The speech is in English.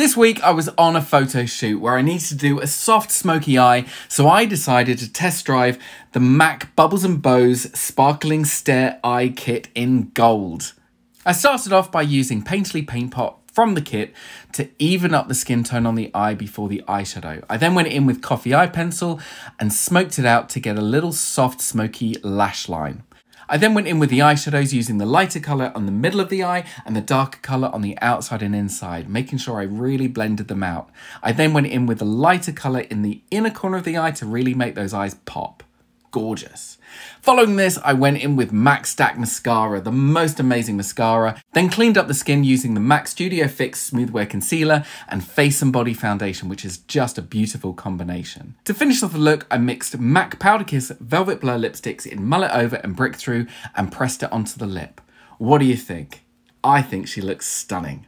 This week I was on a photo shoot where I needed to do a soft smoky eye, so I decided to test drive the MAC Bubbles and Bows Sparkling Stare Eye Kit in gold. I started off by using Painterly Paint Pot from the kit to even up the skin tone on the eye before the eyeshadow. I then went in with coffee eye pencil and smoked it out to get a little soft smoky lash line. I then went in with the eyeshadows using the lighter colour on the middle of the eye and the darker colour on the outside and inside, making sure I really blended them out. I then went in with the lighter colour in the inner corner of the eye to really make those eyes pop gorgeous. Following this, I went in with MAC Stack Mascara, the most amazing mascara, then cleaned up the skin using the MAC Studio Fix Smooth Wear Concealer and Face and Body Foundation, which is just a beautiful combination. To finish off the look, I mixed MAC Powder Kiss Velvet Blur lipsticks in Mull It Over and Brick Through and pressed it onto the lip. What do you think? I think she looks stunning.